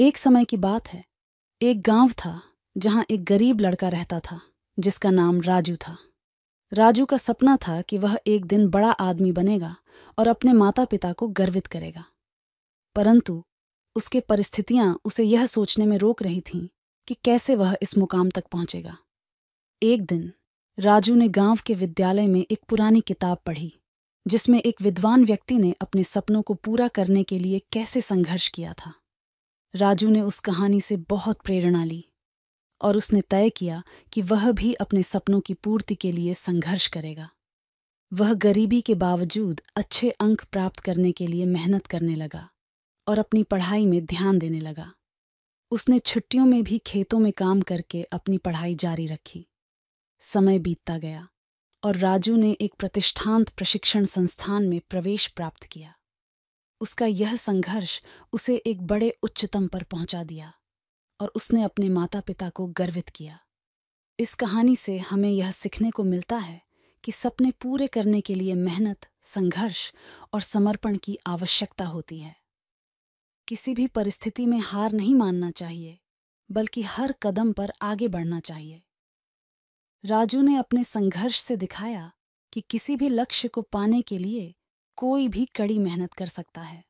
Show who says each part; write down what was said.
Speaker 1: एक समय की बात है। एक गाँव था, जहाँ एक गरीब लड़का रहता था, जिसका नाम राजू था। राजू का सपना था कि वह एक दिन बड़ा आदमी बनेगा और अपने माता पिता को गर्वित करेगा। परंतु उसके परिस्थितियाँ उसे यह सोचने में रोक रही थीं कि कैसे वह इस मुकाम तक पहुंचेगा। एक दिन राजू ने गाँव के विद्यालय में एक पुरानी किताब पढ़ी, जिसमें एक विद्वान व्यक्ति ने अपने सपनों को पूरा करने के लिए कैसे संघर्ष किया था। राजू ने उस कहानी से बहुत प्रेरणा ली और उसने तय किया कि वह भी अपने सपनों की पूर्ति के लिए संघर्ष करेगा। वह गरीबी के बावजूद अच्छे अंक प्राप्त करने के लिए मेहनत करने लगा और अपनी पढ़ाई में ध्यान देने लगा। उसने छुट्टियों में भी खेतों में काम करके अपनी पढ़ाई जारी रखी। समय बीतता गया और राजू ने एक प्रतिष्ठांत प्रशिक्षण संस्थान में प्रवेश प्राप्त किया। उसका यह संघर्ष उसे एक बड़े उच्चतम पर पहुँचा दिया और उसने अपने माता पिता को गर्वित किया। इस कहानी से हमें यह सीखने को मिलता है कि सपने पूरे करने के लिए मेहनत, संघर्ष और समर्पण की आवश्यकता होती है। किसी भी परिस्थिति में हार नहीं मानना चाहिए, बल्कि हर कदम पर आगे बढ़ना चाहिए। राजू ने अपने संघर्ष से दिखाया कि किसी भी लक्ष्य को पाने के लिए कोई भी कड़ी मेहनत कर सकता है।